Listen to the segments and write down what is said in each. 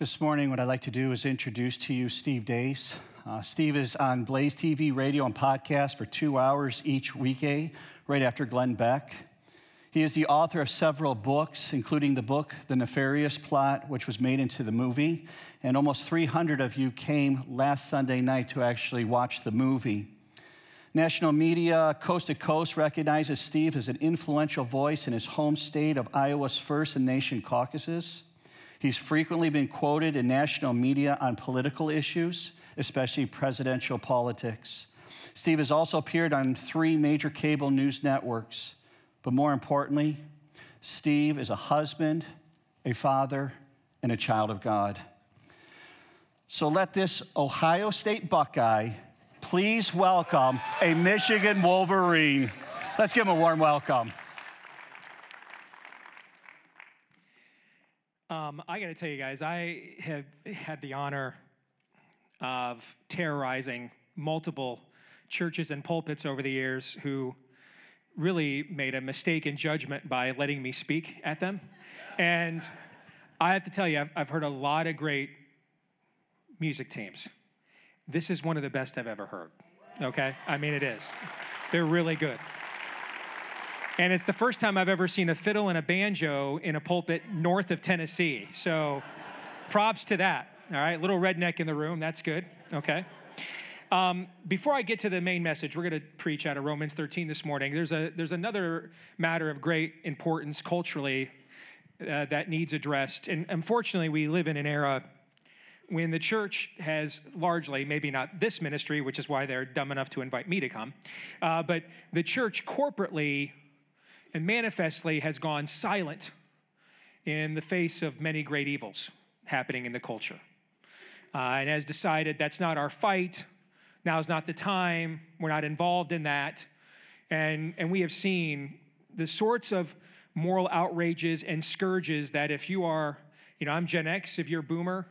This morning, what I'd like to do is introduce to you Steve Deace. Uh, Steve is on Blaze TV, radio, and podcast for two hours each weekday, right after Glenn Beck. He is the author of several books, including the book The Nefarious Plot, which was made into the movie. And almost 300 of you came last Sunday night to actually watch the movie. National media, coast to coast, recognizes Steve as an influential voice in his home state of Iowa's First and Nation caucuses. He's frequently been quoted in national media on political issues, especially presidential politics. Steve has also appeared on three major cable news networks. But more importantly, Steve is a husband, a father, and a child of God. So let this Ohio State Buckeye please welcome a Michigan Wolverine. Let's give him a warm welcome. Um, I got to tell you guys, I have had the honor of terrorizing multiple churches and pulpits over the years who really made a mistake in judgment by letting me speak at them. And I have to tell you, I've, I've heard a lot of great music teams. This is one of the best I've ever heard. Okay? I mean, it is. They're really good. And it's the first time I've ever seen a fiddle and a banjo in a pulpit north of Tennessee. So props to that. All right, little redneck in the room. That's good. Okay. Um, before I get to the main message, we're going to preach out of Romans 13 this morning. There's, a, there's another matter of great importance culturally uh, that needs addressed. And unfortunately, we live in an era when the church has largely, maybe not this ministry, which is why they're dumb enough to invite me to come, uh, but the church corporately and manifestly has gone silent in the face of many great evils happening in the culture. Uh, and has decided that's not our fight Now's not the time. We're not involved in that. And, and we have seen the sorts of moral outrages and scourges that if you are, you know, I'm Gen X, if you're a boomer,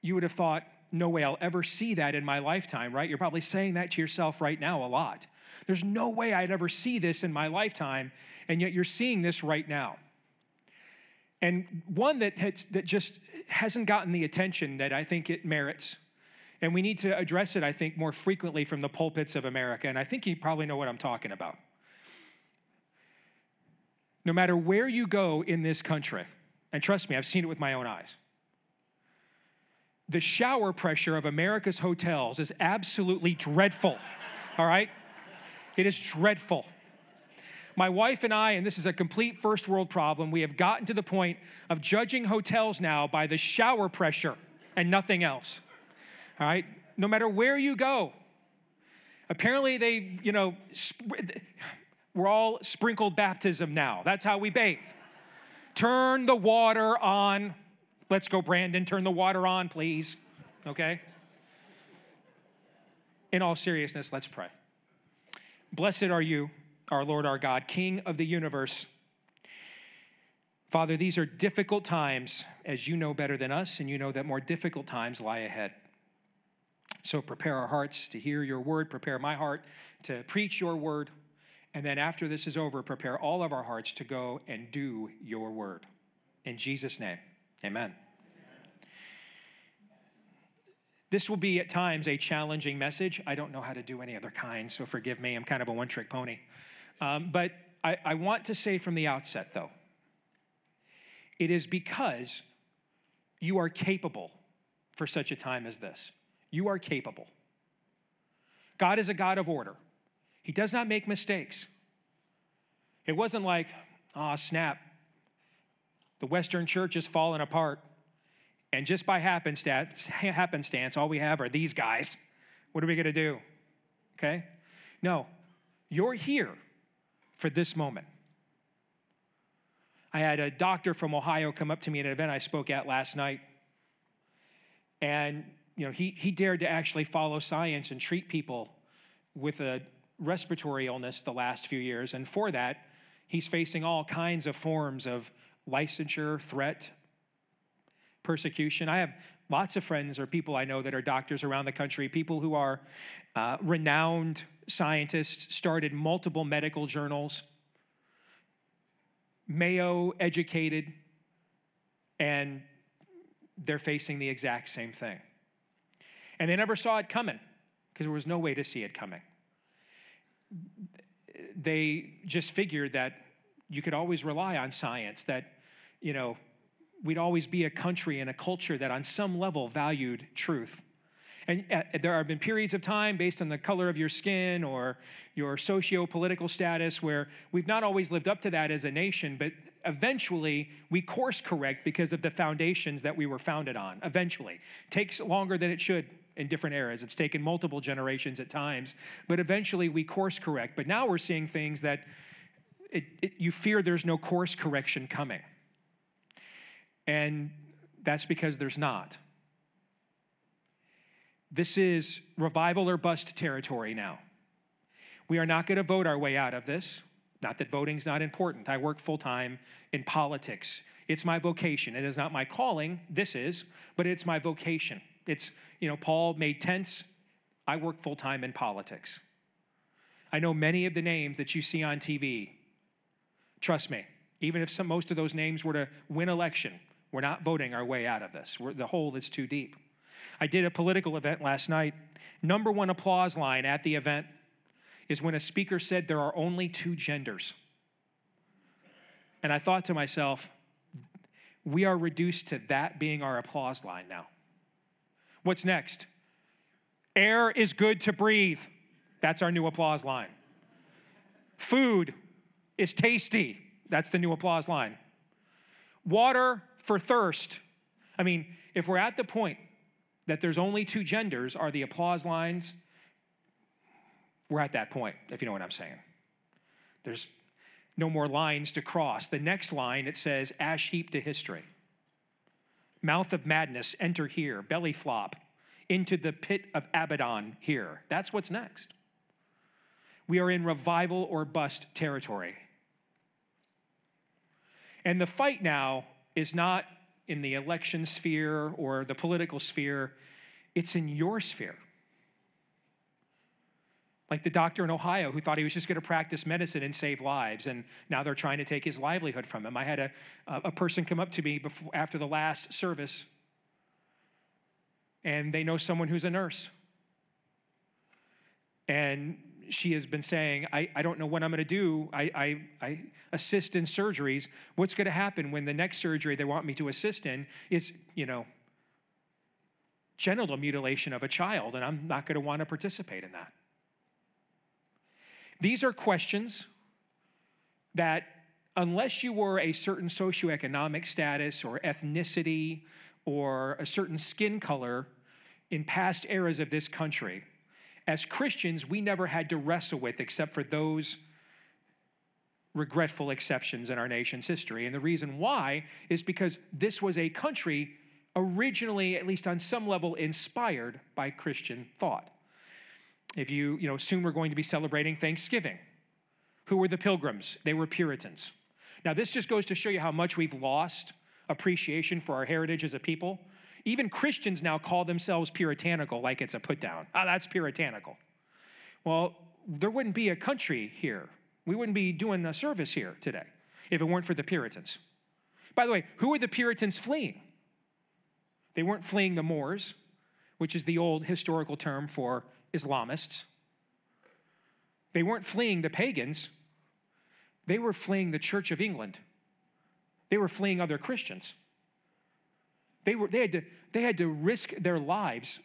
you would have thought, no way I'll ever see that in my lifetime, right? You're probably saying that to yourself right now a lot. There's no way I'd ever see this in my lifetime, and yet you're seeing this right now. And one that, has, that just hasn't gotten the attention that I think it merits and we need to address it, I think, more frequently from the pulpits of America. And I think you probably know what I'm talking about. No matter where you go in this country, and trust me, I've seen it with my own eyes, the shower pressure of America's hotels is absolutely dreadful, all right? It is dreadful. My wife and I, and this is a complete first world problem, we have gotten to the point of judging hotels now by the shower pressure and nothing else all right? No matter where you go. Apparently, they, you know, sp- we're all sprinkled baptism now. That's how we bathe. Turn the water on. Let's go, Brandon. Turn the water on, please. Okay? In all seriousness, let's pray. Blessed are you, our Lord, our God, King of the universe. Father, these are difficult times, as you know better than us, and you know that more difficult times lie ahead. So prepare our hearts to hear your word, prepare my heart to preach your word. And then after this is over, prepare all of our hearts to go and do your word. In Jesus' name, amen. This will be at times a challenging message. I don't know how to do any other kind, so forgive me. I'm kind of a one trick pony. Um, but I, I want to say from the outset, though, it is because you are capable for such a time as this. You are capable. God is a God of order, He does not make mistakes. It wasn't like, oh, snap, the Western church is falling apart. And just by happenstance, happenstance, all we have are these guys. What are we going to do? Okay? No, you're here for this moment. I had a doctor from Ohio come up to me at an event I spoke at last night. And you know, he, he dared to actually follow science and treat people with a respiratory illness the last few years. And for that, he's facing all kinds of forms of licensure, threat, persecution. I have lots of friends or people I know that are doctors around the country, people who are uh, renowned scientists, started multiple medical journals, Mayo educated, and they're facing the exact same thing. And they never saw it coming because there was no way to see it coming. They just figured that you could always rely on science, that, you know, we'd always be a country and a culture that on some level valued truth. And uh, there have been periods of time based on the color of your skin or your socio political status where we've not always lived up to that as a nation, but eventually we course correct because of the foundations that we were founded on. Eventually. Takes longer than it should in different eras. It's taken multiple generations at times, but eventually we course correct. But now we're seeing things that it, it, you fear there's no course correction coming. And that's because there's not. This is revival or bust territory now. We are not going to vote our way out of this. Not that voting's not important. I work full time in politics. It's my vocation. It is not my calling. This is, but it's my vocation. It's, you know, Paul made tents. I work full time in politics. I know many of the names that you see on TV. Trust me, even if some, most of those names were to win election, we're not voting our way out of this. We're, the hole is too deep. I did a political event last night. Number one applause line at the event is when a speaker said there are only two genders. And I thought to myself, we are reduced to that being our applause line now. What's next? Air is good to breathe. That's our new applause line. Food is tasty. That's the new applause line. Water for thirst. I mean, if we're at the point that there's only two genders, are the applause lines we're at that point, if you know what I'm saying. There's no more lines to cross. The next line, it says, ash heap to history. Mouth of madness, enter here. Belly flop, into the pit of Abaddon here. That's what's next. We are in revival or bust territory. And the fight now is not in the election sphere or the political sphere, it's in your sphere like the doctor in Ohio who thought he was just going to practice medicine and save lives, and now they're trying to take his livelihood from him. I had a, a person come up to me before, after the last service, and they know someone who's a nurse. And she has been saying, I, I don't know what I'm going to do. I, I, I assist in surgeries. What's going to happen when the next surgery they want me to assist in is, you know, genital mutilation of a child, and I'm not going to want to participate in that. These are questions that, unless you were a certain socioeconomic status or ethnicity or a certain skin color in past eras of this country, as Christians, we never had to wrestle with except for those regretful exceptions in our nation's history. And the reason why is because this was a country originally, at least on some level, inspired by Christian thought. If you, you know, soon we're going to be celebrating Thanksgiving. Who were the pilgrims? They were Puritans. Now, this just goes to show you how much we've lost appreciation for our heritage as a people. Even Christians now call themselves puritanical, like it's a put down. Ah, that's puritanical. Well, there wouldn't be a country here. We wouldn't be doing a service here today if it weren't for the Puritans. By the way, who were the Puritans fleeing? They weren't fleeing the Moors, which is the old historical term for Islamists. They weren't fleeing the pagans, they were fleeing the Church of England. They were fleeing other Christians. They, were, they, had to, they had to risk their lives.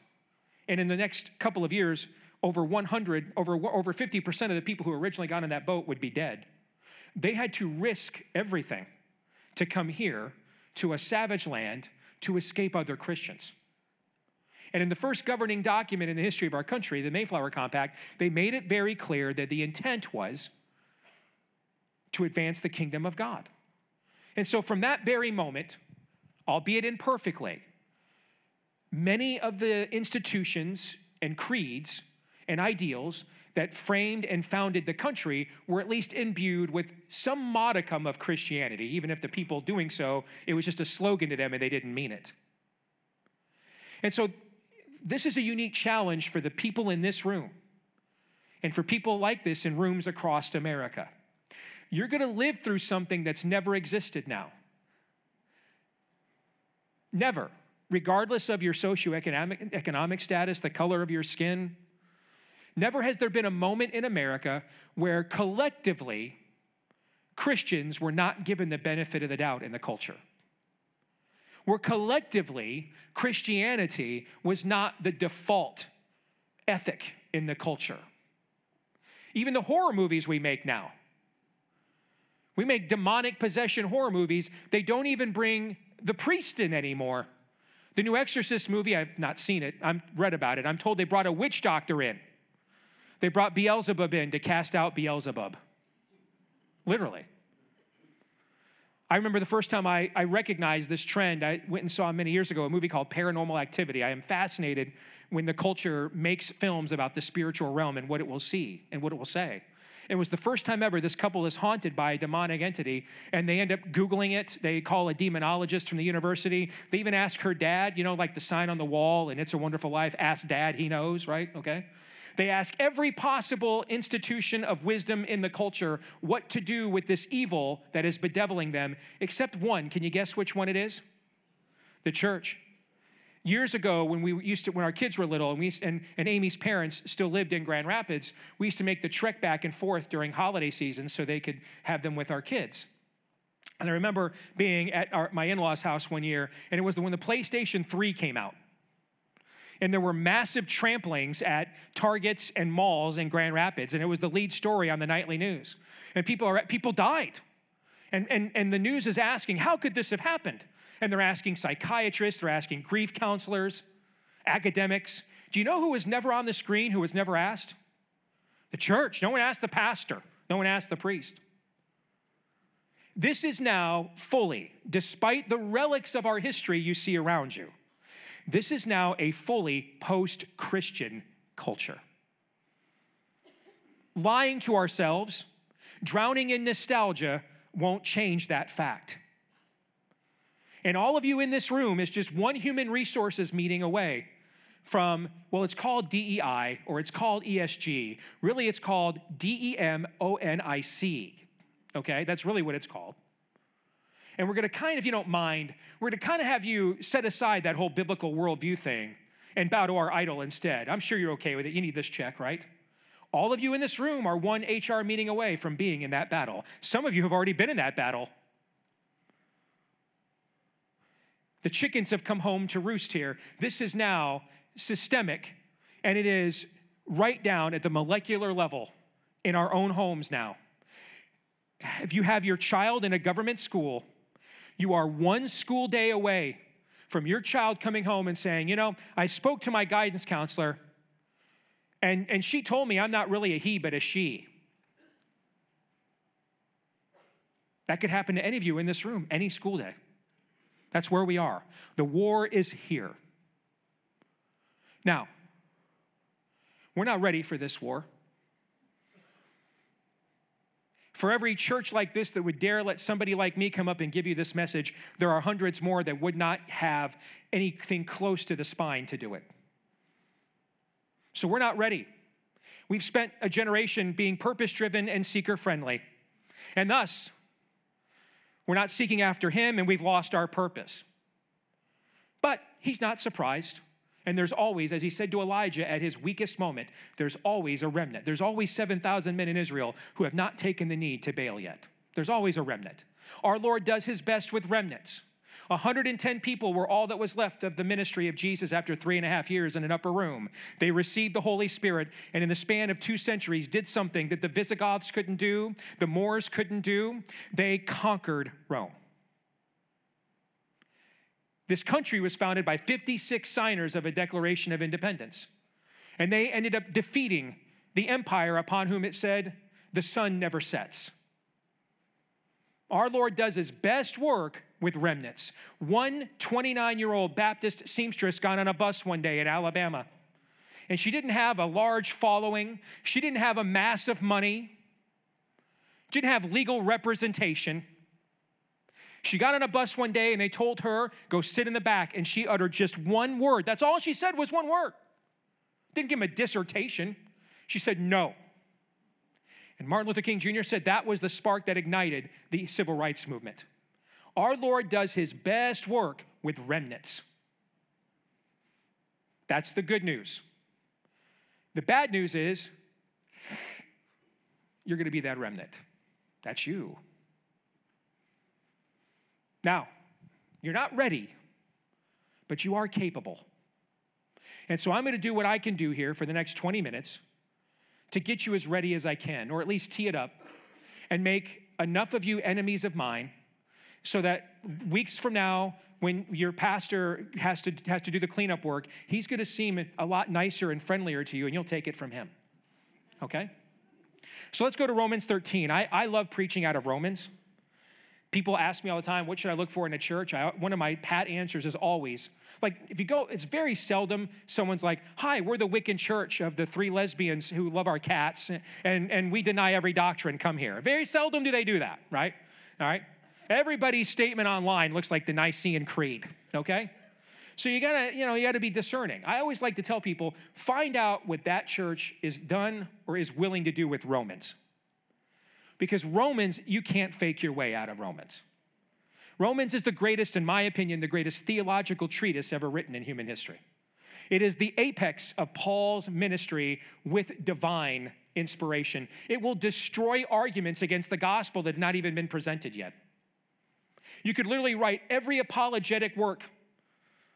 And in the next couple of years, over 100, over, over 50% of the people who originally got on that boat would be dead. They had to risk everything to come here to a savage land to escape other Christians. And in the first governing document in the history of our country, the Mayflower Compact, they made it very clear that the intent was to advance the kingdom of God. And so from that very moment, albeit imperfectly, many of the institutions and creeds and ideals that framed and founded the country were at least imbued with some modicum of Christianity, even if the people doing so, it was just a slogan to them and they didn't mean it. And so this is a unique challenge for the people in this room and for people like this in rooms across America. You're going to live through something that's never existed now. Never. regardless of your socioeconomic economic status, the color of your skin. Never has there been a moment in America where collectively Christians were not given the benefit of the doubt in the culture. Where collectively Christianity was not the default ethic in the culture. Even the horror movies we make now. We make demonic possession horror movies. They don't even bring the priest in anymore. The new Exorcist movie, I've not seen it, I've read about it. I'm told they brought a witch doctor in. They brought Beelzebub in to cast out Beelzebub. Literally. I remember the first time I, I recognized this trend, I went and saw many years ago a movie called Paranormal Activity. I am fascinated when the culture makes films about the spiritual realm and what it will see and what it will say. It was the first time ever this couple is haunted by a demonic entity, and they end up Googling it. They call a demonologist from the university. They even ask her dad, you know, like the sign on the wall and It's a Wonderful Life, ask dad, he knows, right? Okay. They ask every possible institution of wisdom in the culture what to do with this evil that is bedeviling them, except one. Can you guess which one it is? The church. Years ago, when we used to, when our kids were little, and, we, and, and Amy's parents still lived in Grand Rapids, we used to make the trek back and forth during holiday season so they could have them with our kids. And I remember being at our, my in law's house one year, and it was when the PlayStation 3 came out. And there were massive tramplings at Targets and malls in Grand Rapids, and it was the lead story on the nightly news. And people, are, people died. And, and, and the news is asking, how could this have happened? And they're asking psychiatrists, they're asking grief counselors, academics. Do you know who was never on the screen, who was never asked? The church. No one asked the pastor, no one asked the priest. This is now fully, despite the relics of our history you see around you, this is now a fully post Christian culture. Lying to ourselves, drowning in nostalgia won't change that fact. And all of you in this room is just one human resources meeting away from, well, it's called DEI or it's called ESG. Really, it's called DEMONIC. Okay, that's really what it's called. And we're gonna kind of, if you don't mind, we're gonna kind of have you set aside that whole biblical worldview thing and bow to our idol instead. I'm sure you're okay with it. You need this check, right? All of you in this room are one HR meeting away from being in that battle. Some of you have already been in that battle. The chickens have come home to roost here. This is now systemic, and it is right down at the molecular level in our own homes now. If you have your child in a government school, you are one school day away from your child coming home and saying, You know, I spoke to my guidance counselor, and, and she told me I'm not really a he, but a she. That could happen to any of you in this room, any school day. That's where we are. The war is here. Now, we're not ready for this war. For every church like this that would dare let somebody like me come up and give you this message, there are hundreds more that would not have anything close to the spine to do it. So we're not ready. We've spent a generation being purpose driven and seeker friendly. And thus, we're not seeking after him and we've lost our purpose. But he's not surprised. And there's always, as he said to Elijah at his weakest moment, there's always a remnant. There's always 7,000 men in Israel who have not taken the knee to Baal yet. There's always a remnant. Our Lord does his best with remnants. 110 people were all that was left of the ministry of Jesus after three and a half years in an upper room. They received the Holy Spirit, and in the span of two centuries, did something that the Visigoths couldn't do, the Moors couldn't do. They conquered Rome. This country was founded by 56 signers of a Declaration of Independence, and they ended up defeating the empire upon whom it said, The sun never sets. Our Lord does his best work with remnants. One 29 year old Baptist seamstress got on a bus one day in Alabama, and she didn't have a large following, she didn't have a mass of money, didn't have legal representation. She got on a bus one day and they told her, go sit in the back, and she uttered just one word. That's all she said was one word. Didn't give him a dissertation. She said, no. And Martin Luther King Jr. said that was the spark that ignited the civil rights movement. Our Lord does his best work with remnants. That's the good news. The bad news is you're going to be that remnant. That's you. Now, you're not ready, but you are capable. And so I'm going to do what I can do here for the next 20 minutes to get you as ready as I can, or at least tee it up and make enough of you enemies of mine so that weeks from now, when your pastor has to, has to do the cleanup work, he's going to seem a lot nicer and friendlier to you, and you'll take it from him. Okay? So let's go to Romans 13. I, I love preaching out of Romans. People ask me all the time, what should I look for in a church? I, one of my pat answers is always, like, if you go, it's very seldom someone's like, hi, we're the Wiccan church of the three lesbians who love our cats and, and we deny every doctrine, come here. Very seldom do they do that, right? All right? Everybody's statement online looks like the Nicene Creed, okay? So you gotta, you know, you gotta be discerning. I always like to tell people, find out what that church is done or is willing to do with Romans. Because Romans, you can't fake your way out of Romans. Romans is the greatest, in my opinion, the greatest theological treatise ever written in human history. It is the apex of Paul's ministry with divine inspiration. It will destroy arguments against the gospel that have not even been presented yet. You could literally write every apologetic work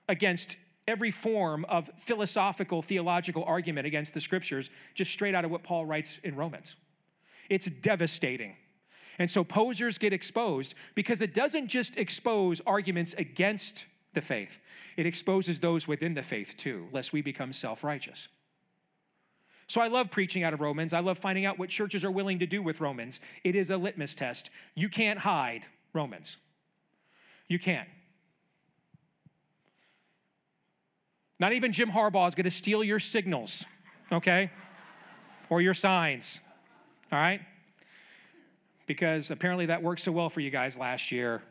against every form of philosophical, theological argument against the scriptures just straight out of what Paul writes in Romans. It's devastating. And so posers get exposed because it doesn't just expose arguments against the faith, it exposes those within the faith too, lest we become self righteous. So I love preaching out of Romans. I love finding out what churches are willing to do with Romans. It is a litmus test. You can't hide Romans. You can't. Not even Jim Harbaugh is going to steal your signals, okay? or your signs all right? Because apparently that worked so well for you guys last year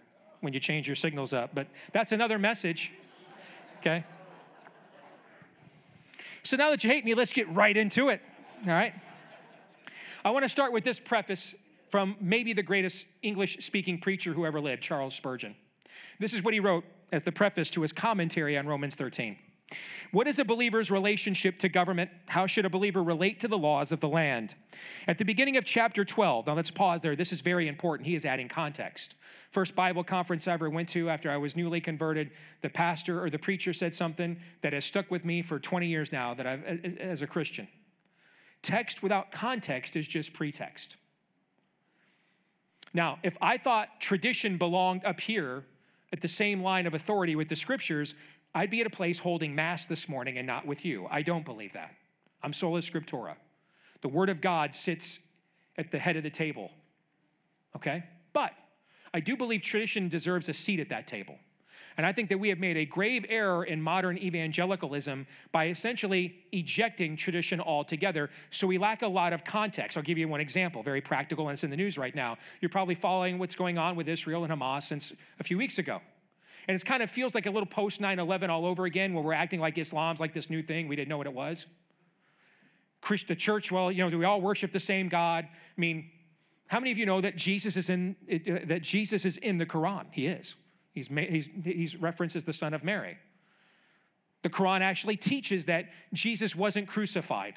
when you change your signals up. But that's another message, okay? So now that you hate me, let's get right into it, all right? I want to start with this preface from maybe the greatest English speaking preacher who ever lived, Charles Spurgeon. This is what he wrote as the preface to his commentary on Romans 13. What is a believer's relationship to government? How should a believer relate to the laws of the land? At the beginning of chapter 12, now let's pause there. This is very important. He is adding context. First Bible conference I ever went to after I was newly converted, the pastor or the preacher said something that has stuck with me for 20 years now that I've as a Christian. Text without context is just pretext. Now, if I thought tradition belonged up here at the same line of authority with the scriptures, I'd be at a place holding Mass this morning and not with you. I don't believe that. I'm sola scriptura. The Word of God sits at the head of the table, okay? But I do believe tradition deserves a seat at that table. And I think that we have made a grave error in modern evangelicalism by essentially ejecting tradition altogether. So we lack a lot of context. I'll give you one example, very practical, and it's in the news right now. You're probably following what's going on with Israel and Hamas since a few weeks ago. And it kind of feels like a little post 9 11 all over again where we're acting like Islam's like this new thing. We didn't know what it was. Christ, The church, well, you know, do we all worship the same God? I mean, how many of you know that Jesus is in uh, that Jesus is in the Quran? He is. He's, he's, he's referenced as the son of Mary. The Quran actually teaches that Jesus wasn't crucified,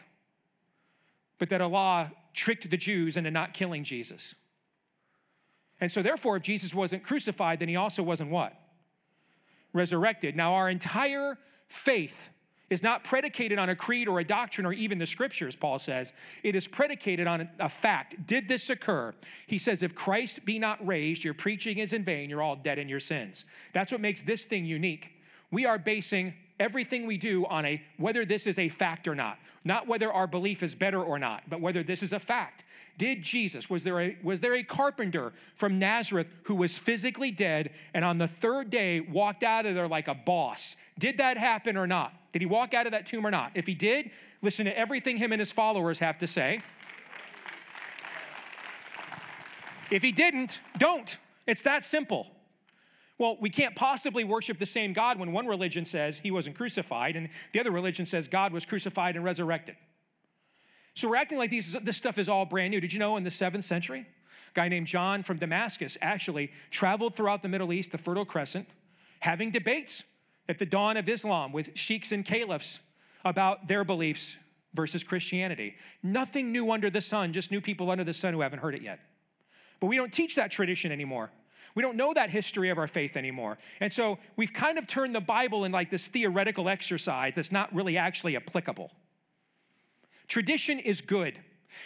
but that Allah tricked the Jews into not killing Jesus. And so, therefore, if Jesus wasn't crucified, then he also wasn't what? resurrected. Now, our entire faith is not predicated on a creed or a doctrine or even the scriptures, Paul says. It is predicated on a fact. Did this occur? He says, if Christ be not raised, your preaching is in vain, you're all dead in your sins. That's what makes this thing unique. We are basing everything we do on a whether this is a fact or not, not whether our belief is better or not, but whether this is a fact. Did Jesus, was there a, was there a carpenter from Nazareth who was physically dead and on the third day walked out of there like a boss? Did that happen or not? Did he walk out of that tomb or not? If he did, listen to everything him and his followers have to say. If he didn't, don't. It's that simple. Well, we can't possibly worship the same God when one religion says he wasn't crucified and the other religion says God was crucified and resurrected. So we're acting like these, this stuff is all brand new. Did you know in the seventh century, a guy named John from Damascus actually traveled throughout the Middle East, the Fertile Crescent, having debates at the dawn of Islam with sheiks and caliphs about their beliefs versus Christianity. Nothing new under the sun, just new people under the sun who haven't heard it yet. But we don't teach that tradition anymore. We don't know that history of our faith anymore. And so we've kind of turned the Bible in like this theoretical exercise that's not really actually applicable. Tradition is good.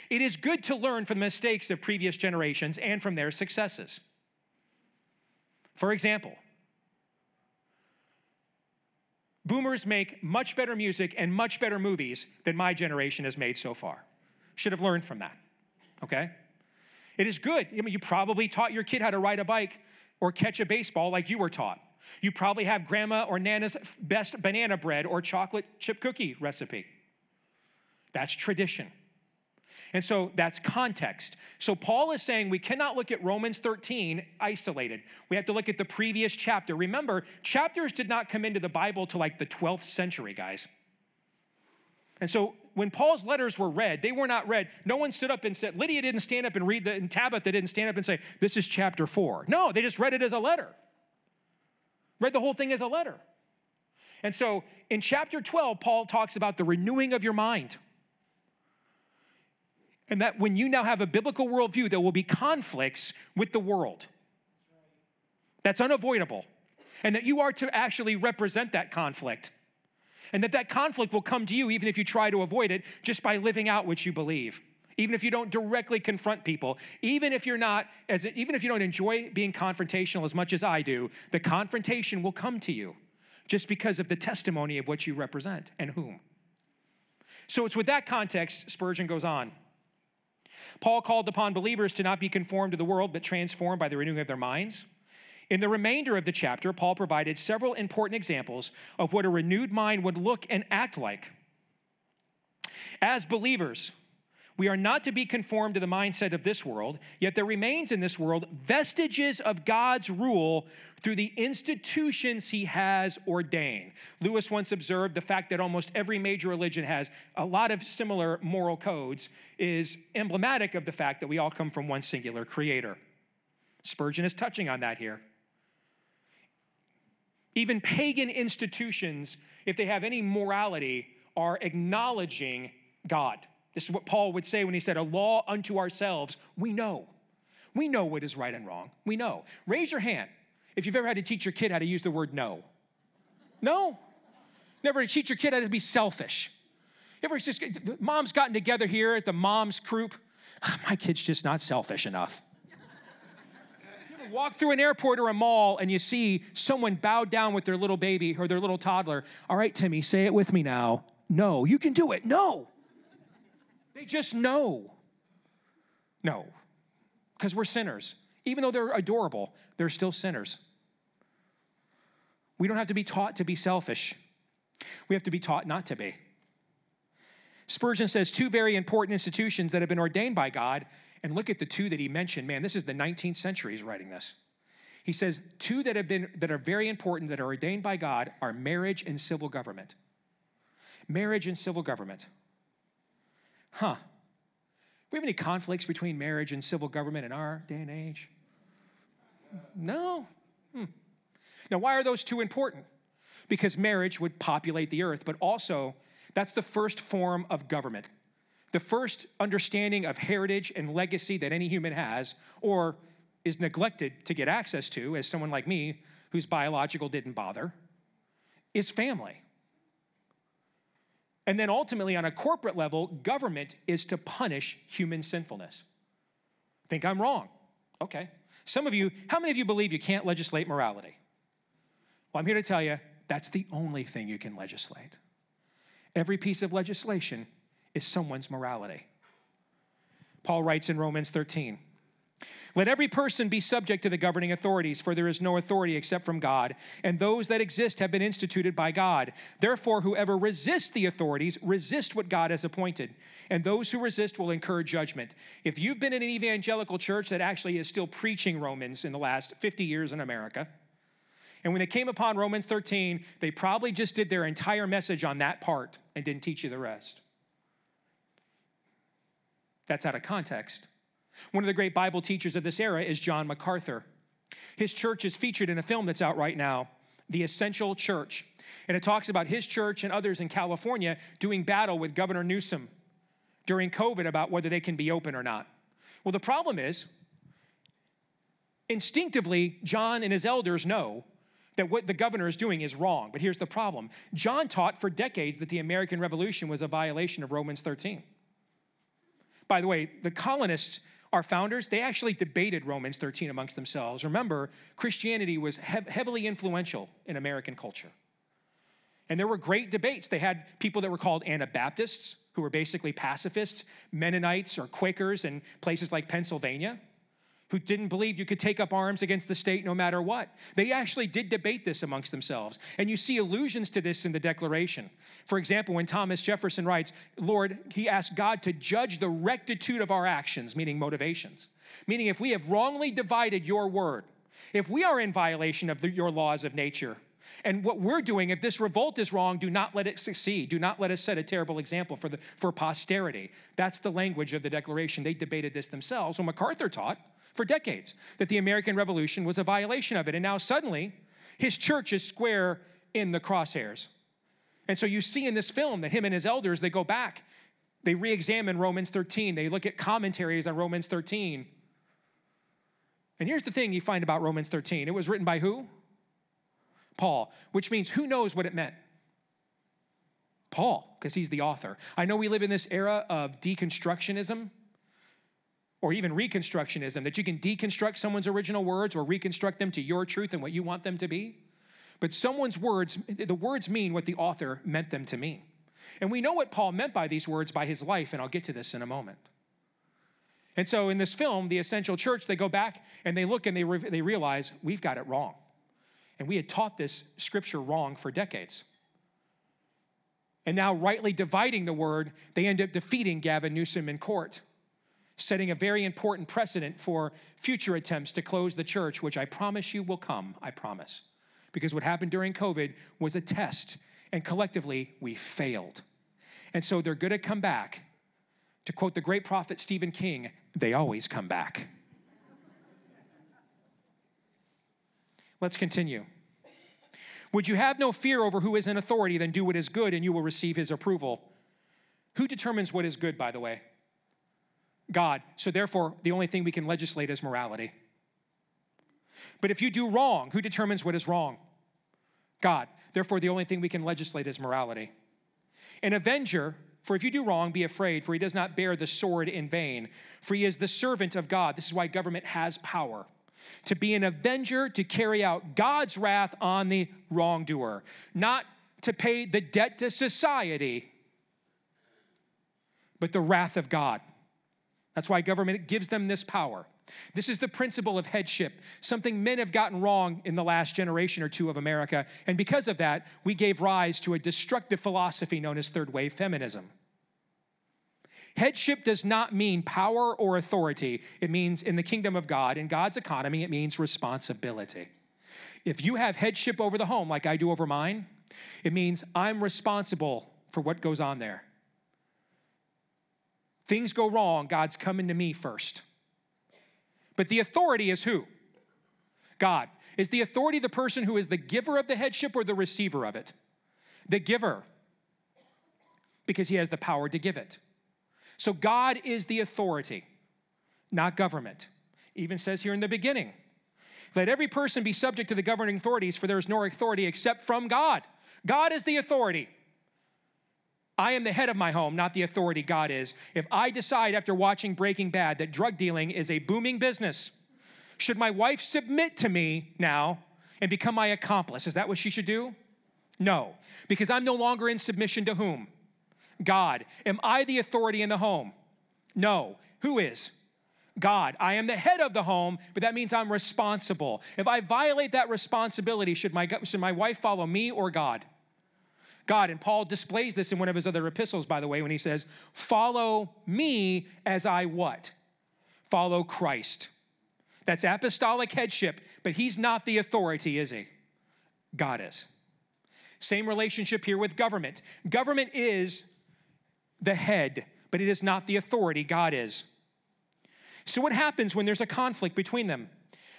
It is good to learn from the mistakes of previous generations and from their successes. For example, boomers make much better music and much better movies than my generation has made so far. Should have learned from that, okay? It is good. I mean, you probably taught your kid how to ride a bike or catch a baseball like you were taught. You probably have grandma or nana's best banana bread or chocolate chip cookie recipe. That's tradition. And so that's context. So Paul is saying we cannot look at Romans 13 isolated. We have to look at the previous chapter. Remember, chapters did not come into the Bible till like the 12th century, guys. And so when Paul's letters were read, they were not read. No one stood up and said, Lydia didn't stand up and read the, and Tabitha didn't stand up and say, This is chapter four. No, they just read it as a letter. Read the whole thing as a letter. And so in chapter 12, Paul talks about the renewing of your mind. And that when you now have a biblical worldview, there will be conflicts with the world. That's unavoidable. And that you are to actually represent that conflict and that that conflict will come to you even if you try to avoid it just by living out what you believe. Even if you don't directly confront people even if you're not as even if you don't enjoy being confrontational as much as i do the confrontation will come to you just because of the testimony of what you represent and whom. So it's with that context spurgeon goes on. Paul called upon believers to not be conformed to the world but transformed by the renewing of their minds in the remainder of the chapter, Paul provided several important examples of what a renewed mind would look and act like. As believers, we are not to be conformed to the mindset of this world, yet there remains in this world vestiges of God's rule through the institutions he has ordained. Lewis once observed the fact that almost every major religion has a lot of similar moral codes is emblematic of the fact that we all come from one singular creator. Spurgeon is touching on that here. Even pagan institutions, if they have any morality, are acknowledging God. This is what Paul would say when he said, A law unto ourselves. We know. We know what is right and wrong. We know. Raise your hand if you've ever had to teach your kid how to use the word no. No. Never teach your kid how to be selfish. Ever just, mom's gotten together here at the mom's group. Ah, my kid's just not selfish enough walk through an airport or a mall and you see someone bowed down with their little baby or their little toddler. All right, Timmy, say it with me now. No, you can do it. No. They just know. No. Because we're sinners. Even though they're adorable, they're still sinners. We don't have to be taught to be selfish, we have to be taught not to be. Spurgeon says two very important institutions that have been ordained by God and look at the two that he mentioned. Man, this is the 19th century he's writing this. He says two that have been that are very important that are ordained by God are marriage and civil government. Marriage and civil government. Huh. We have any conflicts between marriage and civil government in our day and age? No. Hmm. Now, why are those two important? Because marriage would populate the earth, but also that's the first form of government the first understanding of heritage and legacy that any human has or is neglected to get access to, as someone like me whose biological didn't bother, is family. And then ultimately, on a corporate level, government is to punish human sinfulness. Think I'm wrong. Okay. Some of you, how many of you believe you can't legislate morality? Well, I'm here to tell you that's the only thing you can legislate. Every piece of legislation is someone's morality. Paul writes in Romans 13 Let every person be subject to the governing authorities, for there is no authority except from God, and those that exist have been instituted by God. Therefore, whoever resists the authorities resist what God has appointed, and those who resist will incur judgment. If you've been in an evangelical church that actually is still preaching Romans in the last 50 years in America, and when they came upon Romans 13, they probably just did their entire message on that part and didn't teach you the rest. That's out of context. One of the great Bible teachers of this era is John MacArthur. His church is featured in a film that's out right now, The Essential Church. And it talks about his church and others in California doing battle with Governor Newsom during COVID about whether they can be open or not. Well, the problem is, instinctively, John and his elders know that what the governor is doing is wrong. But here's the problem John taught for decades that the American Revolution was a violation of Romans 13. By the way, the colonists, our founders, they actually debated Romans 13 amongst themselves. Remember, Christianity was hev- heavily influential in American culture. And there were great debates. They had people that were called Anabaptists, who were basically pacifists, Mennonites or Quakers in places like Pennsylvania who didn't believe you could take up arms against the state no matter what. They actually did debate this amongst themselves. And you see allusions to this in the Declaration. For example, when Thomas Jefferson writes, Lord, he asked God to judge the rectitude of our actions, meaning motivations. Meaning, if we have wrongly divided your word, if we are in violation of the, your laws of nature, and what we're doing, if this revolt is wrong, do not let it succeed. Do not let us set a terrible example for, the, for posterity. That's the language of the Declaration. They debated this themselves. Well, MacArthur taught for decades that the American Revolution was a violation of it. And now suddenly, his church is square in the crosshairs. And so you see in this film that him and his elders, they go back, they re examine Romans 13, they look at commentaries on Romans 13. And here's the thing you find about Romans 13 it was written by who? Paul, which means who knows what it meant? Paul, because he's the author. I know we live in this era of deconstructionism or even reconstructionism, that you can deconstruct someone's original words or reconstruct them to your truth and what you want them to be. But someone's words, the words mean what the author meant them to mean. And we know what Paul meant by these words by his life, and I'll get to this in a moment. And so in this film, The Essential Church, they go back and they look and they, re- they realize we've got it wrong. And we had taught this scripture wrong for decades. And now, rightly dividing the word, they end up defeating Gavin Newsom in court setting a very important precedent for future attempts to close the church, which I promise you will come, I promise. Because what happened during COVID was a test, and collectively, we failed. And so they're going to come back. To quote the great prophet Stephen King, they always come back. Let's continue. Would you have no fear over who is in authority, then do what is good, and you will receive his approval. Who determines what is good, by the way? God. So therefore, the only thing we can legislate is morality. But if you do wrong, who determines what is wrong? God. Therefore, the only thing we can legislate is morality. An avenger, for if you do wrong, be afraid, for he does not bear the sword in vain, for he is the servant of God. This is why government has power. To be an avenger, to carry out God's wrath on the wrongdoer, not to pay the debt to society, but the wrath of God. That's why government gives them this power. This is the principle of headship, something men have gotten wrong in the last generation or two of America. And because of that, we gave rise to a destructive philosophy known as third wave feminism. Headship does not mean power or authority. It means, in the kingdom of God, in God's economy, it means responsibility. If you have headship over the home, like I do over mine, it means I'm responsible for what goes on there. Things go wrong, God's coming to me first. But the authority is who? God. Is the authority the person who is the giver of the headship or the receiver of it? The giver, because he has the power to give it. So God is the authority, not government. Even says here in the beginning, let every person be subject to the governing authorities, for there is no authority except from God. God is the authority. I am the head of my home, not the authority God is. If I decide after watching Breaking Bad that drug dealing is a booming business, should my wife submit to me now and become my accomplice? Is that what she should do? No, because I'm no longer in submission to whom? God. Am I the authority in the home? No. Who is? God. I am the head of the home, but that means I'm responsible. If I violate that responsibility, should my, should my wife follow me or God? God. And Paul displays this in one of his other epistles, by the way, when he says, Follow me as I what? Follow Christ. That's apostolic headship, but he's not the authority, is he? God is. Same relationship here with government. Government is the head, but it is not the authority, God is. So, what happens when there's a conflict between them?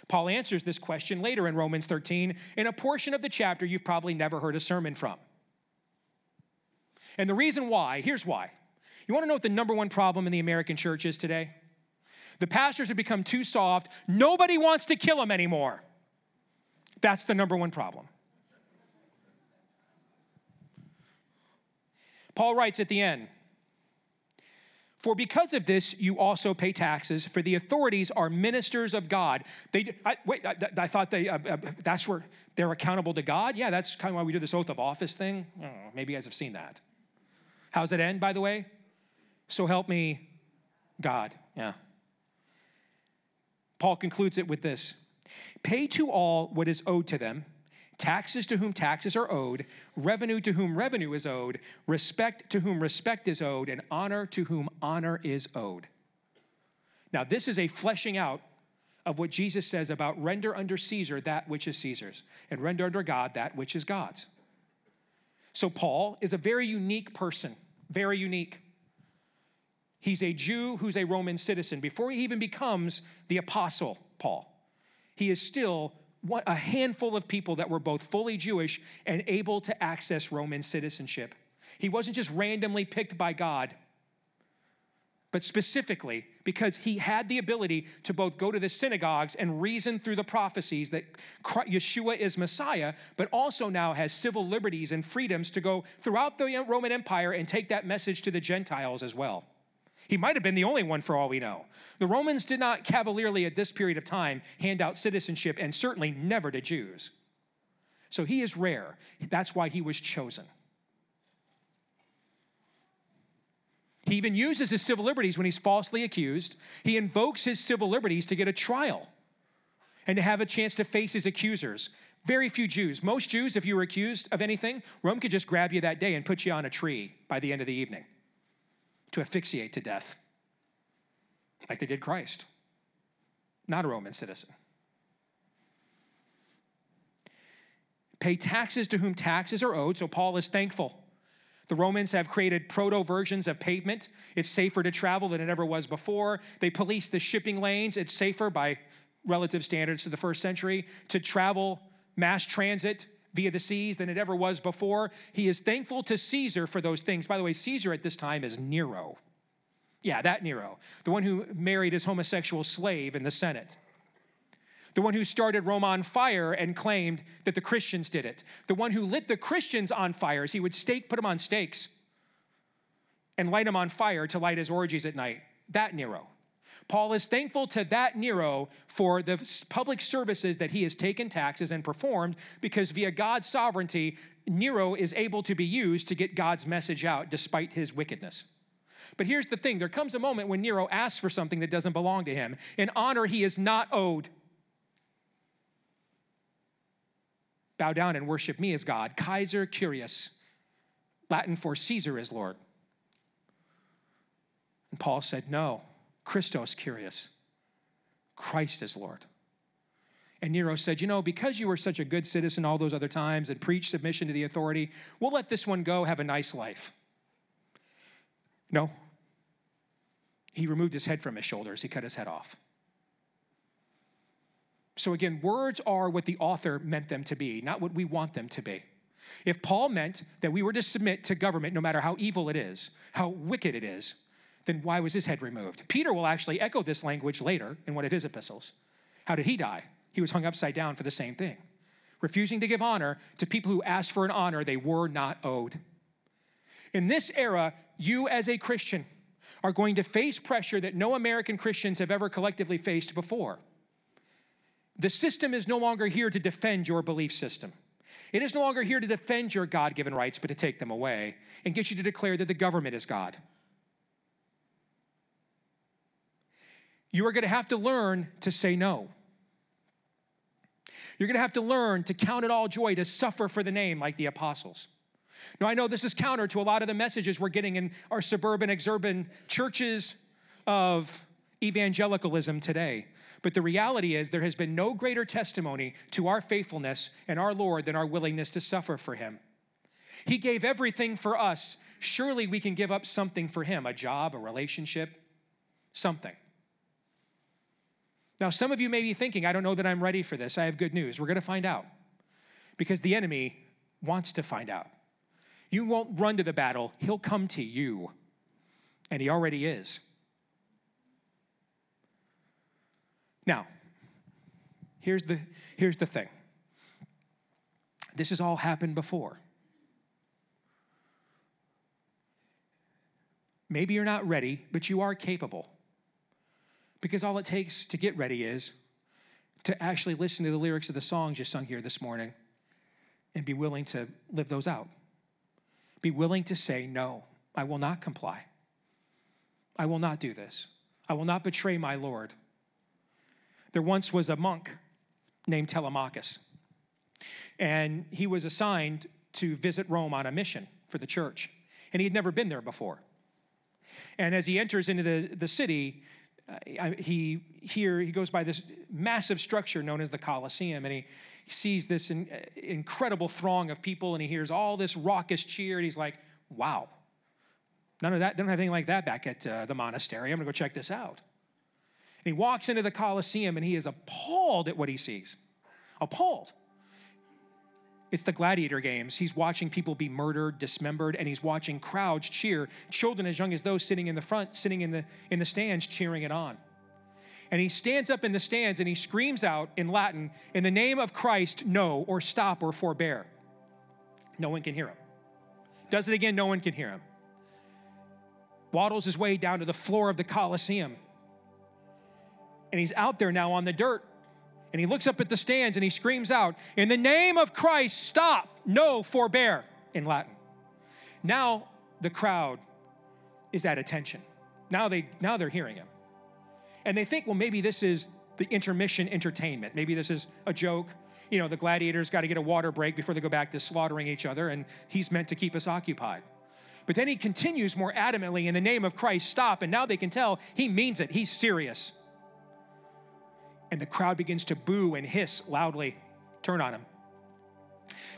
Paul answers this question later in Romans 13 in a portion of the chapter you've probably never heard a sermon from. And the reason why, here's why. You want to know what the number one problem in the American church is today? The pastors have become too soft. Nobody wants to kill them anymore. That's the number one problem. Paul writes at the end For because of this, you also pay taxes, for the authorities are ministers of God. They, I, wait, I, I thought they, uh, uh, that's where they're accountable to God? Yeah, that's kind of why we do this oath of office thing. Know, maybe you guys have seen that. How's it end, by the way? So help me, God. Yeah. Paul concludes it with this Pay to all what is owed to them taxes to whom taxes are owed, revenue to whom revenue is owed, respect to whom respect is owed, and honor to whom honor is owed. Now, this is a fleshing out of what Jesus says about render under Caesar that which is Caesar's, and render under God that which is God's. So, Paul is a very unique person, very unique. He's a Jew who's a Roman citizen. Before he even becomes the apostle Paul, he is still a handful of people that were both fully Jewish and able to access Roman citizenship. He wasn't just randomly picked by God, but specifically because he had the ability to both go to the synagogues and reason through the prophecies that Yeshua is Messiah, but also now has civil liberties and freedoms to go throughout the Roman Empire and take that message to the Gentiles as well. He might have been the only one for all we know. The Romans did not cavalierly at this period of time hand out citizenship, and certainly never to Jews. So he is rare. That's why he was chosen. He even uses his civil liberties when he's falsely accused. He invokes his civil liberties to get a trial and to have a chance to face his accusers. Very few Jews, most Jews, if you were accused of anything, Rome could just grab you that day and put you on a tree by the end of the evening to asphyxiate to death, like they did Christ, not a Roman citizen. Pay taxes to whom taxes are owed, so Paul is thankful. The Romans have created proto versions of pavement. It's safer to travel than it ever was before. They police the shipping lanes. It's safer by relative standards to the first century to travel mass transit via the seas than it ever was before. He is thankful to Caesar for those things. By the way, Caesar at this time is Nero. Yeah, that Nero, the one who married his homosexual slave in the Senate. The one who started Rome on fire and claimed that the Christians did it. The one who lit the Christians on fires. He would stake, put them on stakes and light them on fire to light his orgies at night. That Nero. Paul is thankful to that Nero for the public services that he has taken taxes and performed because via God's sovereignty, Nero is able to be used to get God's message out despite his wickedness. But here's the thing there comes a moment when Nero asks for something that doesn't belong to him. In honor, he is not owed. Bow down and worship me as God. Kaiser Kyrios, Latin for Caesar is Lord. And Paul said, No. Christos Kyrios, Christ is Lord. And Nero said, You know, because you were such a good citizen all those other times and preached submission to the authority, we'll let this one go, have a nice life. No. He removed his head from his shoulders, he cut his head off. So again, words are what the author meant them to be, not what we want them to be. If Paul meant that we were to submit to government no matter how evil it is, how wicked it is, then why was his head removed? Peter will actually echo this language later in one of his epistles. How did he die? He was hung upside down for the same thing, refusing to give honor to people who asked for an honor they were not owed. In this era, you as a Christian are going to face pressure that no American Christians have ever collectively faced before. The system is no longer here to defend your belief system. It is no longer here to defend your God given rights, but to take them away and get you to declare that the government is God. you are going to have to learn to say no. You're going to have to learn to count it all joy to suffer for the name like the apostles. Now, I know this is counter to a lot of the messages we're getting in our suburban, exurban churches of evangelicalism today. But the reality is, there has been no greater testimony to our faithfulness and our Lord than our willingness to suffer for Him. He gave everything for us. Surely we can give up something for Him a job, a relationship, something. Now, some of you may be thinking, I don't know that I'm ready for this. I have good news. We're going to find out because the enemy wants to find out. You won't run to the battle, he'll come to you. And he already is. Now, here's the, here's the thing this has all happened before. Maybe you're not ready, but you are capable. Because all it takes to get ready is to actually listen to the lyrics of the songs you sung here this morning and be willing to live those out. Be willing to say, No, I will not comply. I will not do this. I will not betray my Lord. There once was a monk named Telemachus, and he was assigned to visit Rome on a mission for the church, and he had never been there before. And as he enters into the, the city, uh, he here he goes by this massive structure known as the Colosseum, and he, he sees this in, uh, incredible throng of people, and he hears all this raucous cheer, and he's like, "Wow, none of that. They don't have anything like that back at uh, the monastery. I'm gonna go check this out." And he walks into the Colosseum, and he is appalled at what he sees, appalled. It's the gladiator games. He's watching people be murdered, dismembered, and he's watching crowds cheer, children as young as those sitting in the front, sitting in the, in the stands, cheering it on. And he stands up in the stands and he screams out in Latin, In the name of Christ, no, or stop, or forbear. No one can hear him. Does it again, no one can hear him. Waddles his way down to the floor of the Colosseum. And he's out there now on the dirt and he looks up at the stands and he screams out, In the name of Christ, stop, no, forbear, in Latin. Now the crowd is at attention. Now, they, now they're hearing him. And they think, well, maybe this is the intermission entertainment. Maybe this is a joke. You know, the gladiators got to get a water break before they go back to slaughtering each other, and he's meant to keep us occupied. But then he continues more adamantly, in the name of Christ, stop. And now they can tell he means it. He's serious and the crowd begins to boo and hiss loudly, turn on him.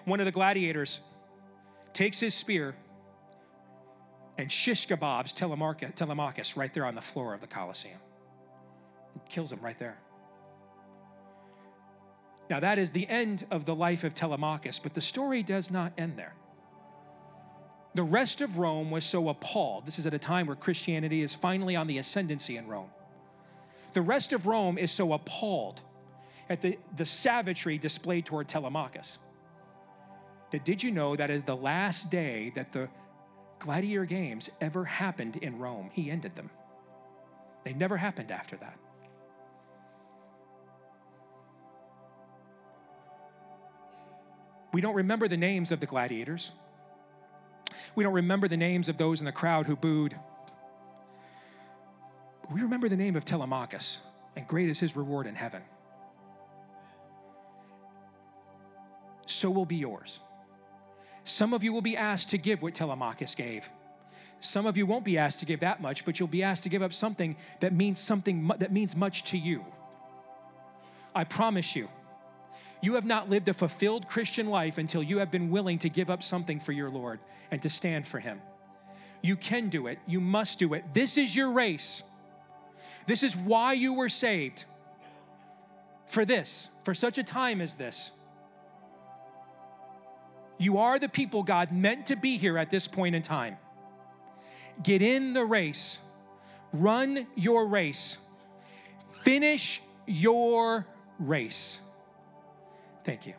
One of the gladiators takes his spear and shish kebabs Telemachus right there on the floor of the Colosseum. It kills him right there. Now, that is the end of the life of Telemachus, but the story does not end there. The rest of Rome was so appalled. This is at a time where Christianity is finally on the ascendancy in Rome the rest of Rome is so appalled at the, the savagery displayed toward Telemachus that did you know that is the last day that the gladiator games ever happened in Rome? He ended them. They never happened after that. We don't remember the names of the gladiators. We don't remember the names of those in the crowd who booed we remember the name of Telemachus, and great is his reward in heaven. So will be yours. Some of you will be asked to give what Telemachus gave. Some of you won't be asked to give that much, but you'll be asked to give up something that means something that means much to you. I promise you, you have not lived a fulfilled Christian life until you have been willing to give up something for your Lord and to stand for Him. You can do it. You must do it. This is your race. This is why you were saved. For this, for such a time as this. You are the people God meant to be here at this point in time. Get in the race, run your race, finish your race. Thank you.